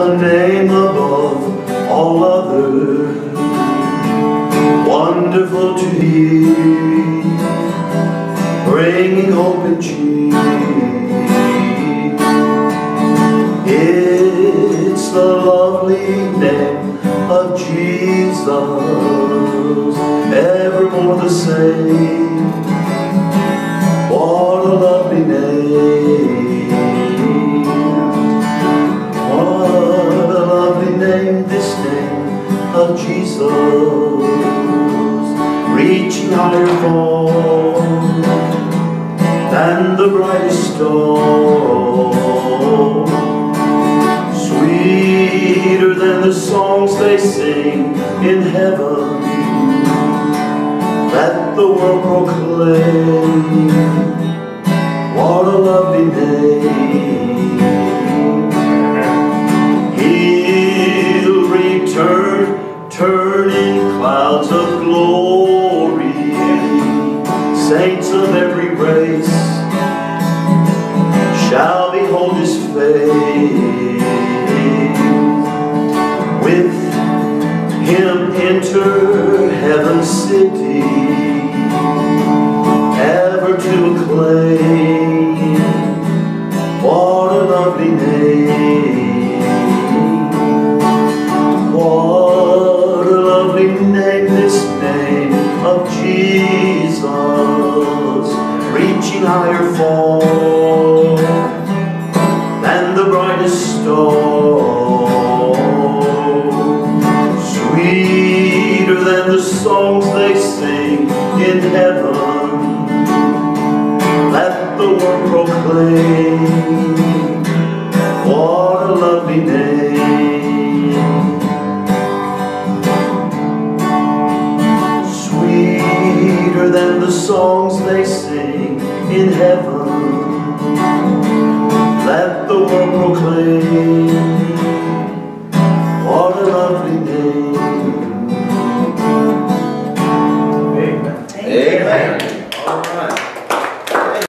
a name above all others, wonderful to hear, bringing hope and cheer. It's the lovely name of Jesus, evermore the same. Jesus, reaching higher far than the brightest star. Sweeter than the songs they sing in heaven Let the world proclaim What a lovely name Saints of every race Shall behold his face with him enter heaven's city, ever to acclaim. Higher far than the brightest star. Sweeter than the songs they sing in heaven. Let the world proclaim what a lovely name. Than the songs they sing in heaven.